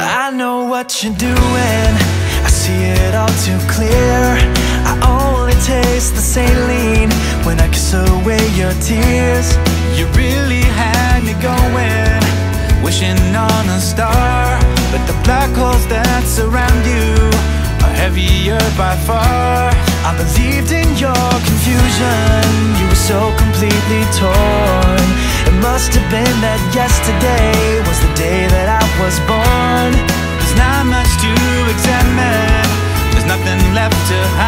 I know what you're doing. I see it all too clear. I only taste the saline When I kiss away your tears. You really had me going Wishing on a star. But the black holes that surround you Are heavier by far. I believed in your confusion. You were so completely torn. It must have been that yesterday Was the day that I was born. There's not much to examine. There's nothing left to hide.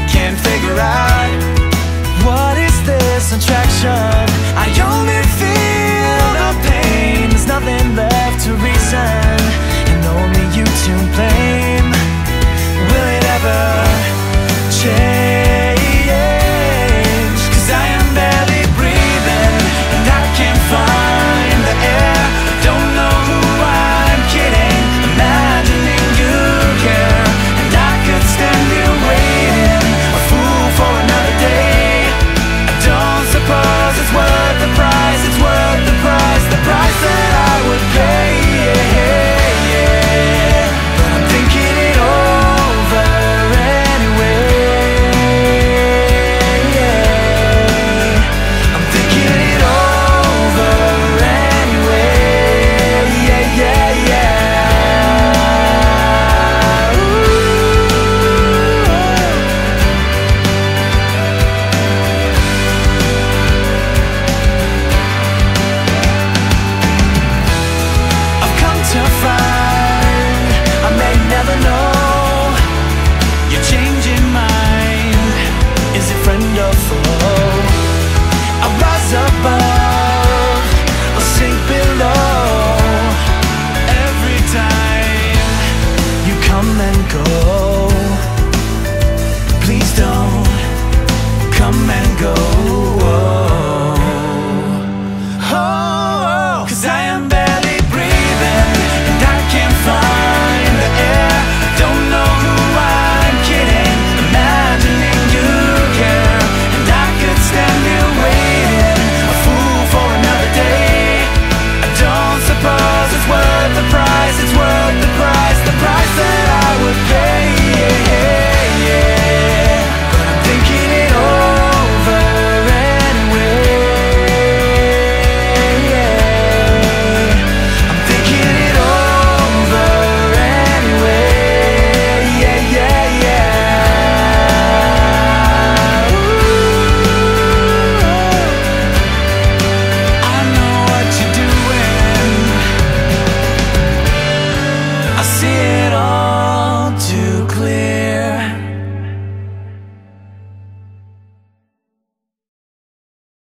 I can't figure out